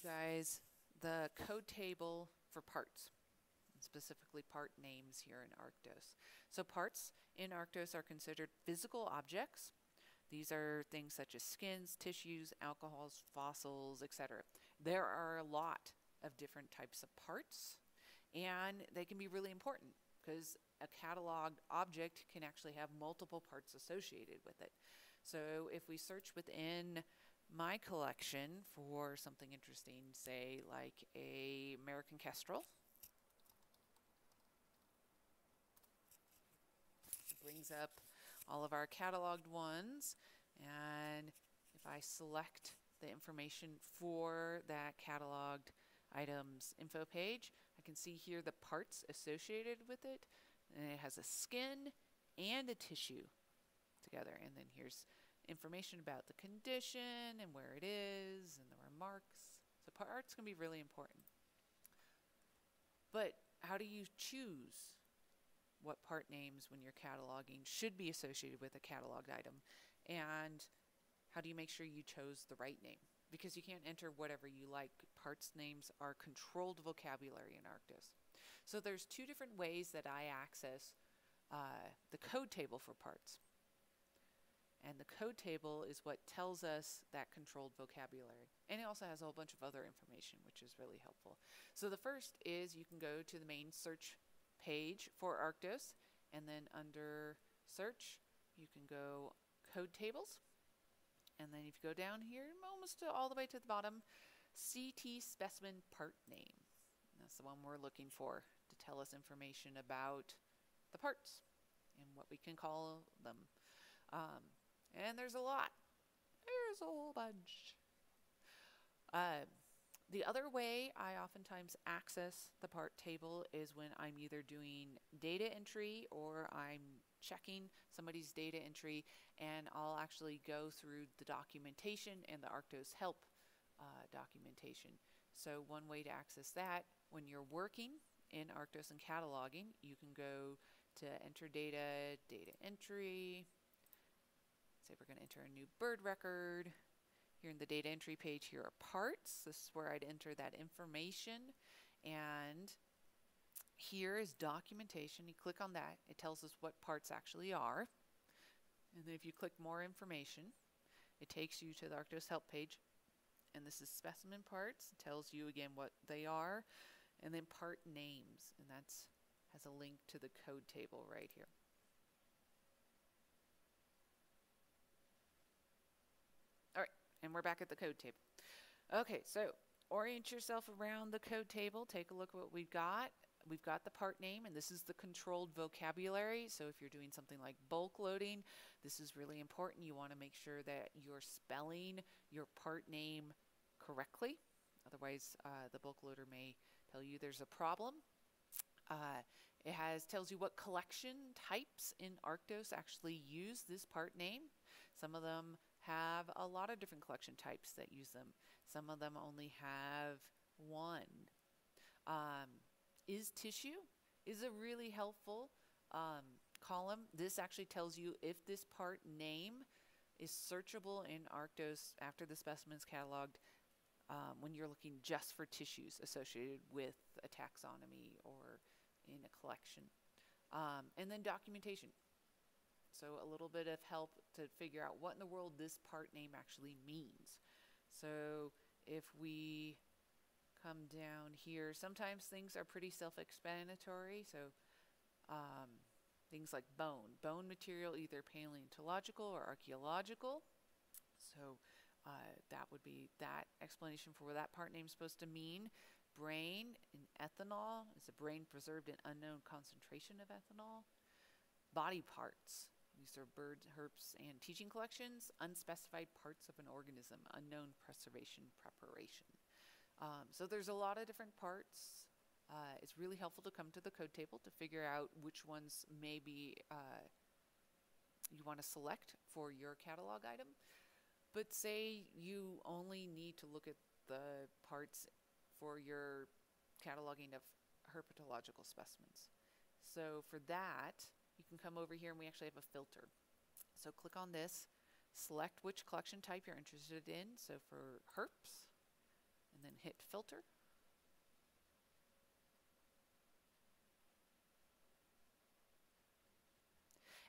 guys the code table for parts, specifically part names here in Arctos. So parts in Arctos are considered physical objects. These are things such as skins, tissues, alcohols, fossils, etc. There are a lot of different types of parts, and they can be really important because a cataloged object can actually have multiple parts associated with it. So if we search within my collection for something interesting, say like a American Kestrel, it brings up all of our cataloged ones and if I select the information for that cataloged items info page, I can see here the parts associated with it and it has a skin and a tissue together. And then here's information about the condition and where it is and the remarks. So parts can be really important. But how do you choose what part names when you're cataloging should be associated with a cataloged item? And how do you make sure you chose the right name? Because you can't enter whatever you like. Parts names are controlled vocabulary in Arctos. So there's two different ways that I access uh, the code table for parts. And the code table is what tells us that controlled vocabulary. And it also has a whole bunch of other information, which is really helpful. So the first is you can go to the main search page for Arctos, and then under search, you can go code tables. And then if you go down here, almost to all the way to the bottom, CT specimen part name. That's the one we're looking for to tell us information about the parts and what we can call them. Um, and there's a lot. There's a whole bunch. Uh, the other way I oftentimes access the part table is when I'm either doing data entry or I'm checking somebody's data entry and I'll actually go through the documentation and the Arctos help uh, documentation. So one way to access that when you're working in Arctos and cataloging, you can go to enter data, data entry, Say we're going to enter a new bird record. Here in the data entry page, here are parts. This is where I'd enter that information. And here is documentation. You click on that. It tells us what parts actually are. And then if you click more information, it takes you to the Arctos help page. And this is specimen parts. It tells you again what they are. And then part names. And that's has a link to the code table right here. And we're back at the code table. Okay, so orient yourself around the code table. Take a look at what we've got. We've got the part name, and this is the controlled vocabulary. So if you're doing something like bulk loading, this is really important. You want to make sure that you're spelling your part name correctly. Otherwise, uh, the bulk loader may tell you there's a problem. Uh, it has tells you what collection types in Arctos actually use this part name. Some of them have a lot of different collection types that use them. Some of them only have one. Um, is tissue is a really helpful um, column. This actually tells you if this part name is searchable in Arctos after the specimen's cataloged um, when you're looking just for tissues associated with a taxonomy or in a collection. Um, and then documentation. So a little bit of help to figure out what in the world this part name actually means. So if we come down here, sometimes things are pretty self-explanatory. So um, things like bone. Bone material either paleontological or archaeological. So uh, that would be that explanation for what that part name is supposed to mean. Brain in ethanol is a brain preserved in unknown concentration of ethanol. Body parts these are bird, herps, and teaching collections. Unspecified parts of an organism, unknown preservation preparation. Um, so there's a lot of different parts. Uh, it's really helpful to come to the code table to figure out which ones maybe uh, you want to select for your catalog item. But say you only need to look at the parts for your cataloging of herpetological specimens. So for that, you can come over here and we actually have a filter. So click on this, select which collection type you're interested in. So for herps, and then hit filter.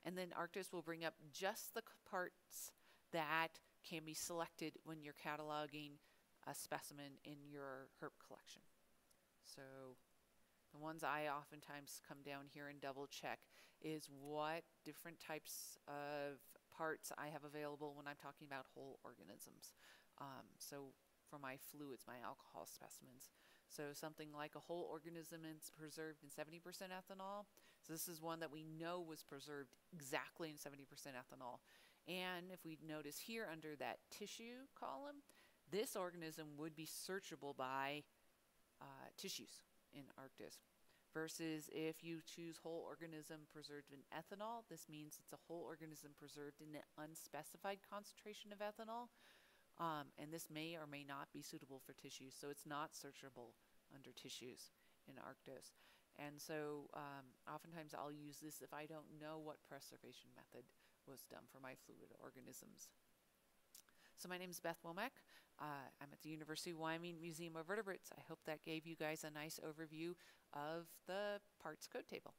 And then Arctos will bring up just the parts that can be selected when you're cataloging a specimen in your herp collection. So the ones I oftentimes come down here and double check is what different types of parts I have available when I'm talking about whole organisms. Um, so for my fluids, my alcohol specimens. So something like a whole organism is preserved in 70% ethanol. So this is one that we know was preserved exactly in 70% ethanol. And if we notice here under that tissue column, this organism would be searchable by uh, tissues in Arctos. Versus if you choose whole organism preserved in ethanol, this means it's a whole organism preserved in an unspecified concentration of ethanol. Um, and this may or may not be suitable for tissues, so it's not searchable under tissues in Arctos. And so um, oftentimes I'll use this if I don't know what preservation method was done for my fluid organisms. So my name is Beth Wommack. Uh, I'm at the University of Wyoming Museum of Vertebrates. I hope that gave you guys a nice overview of the parts code table.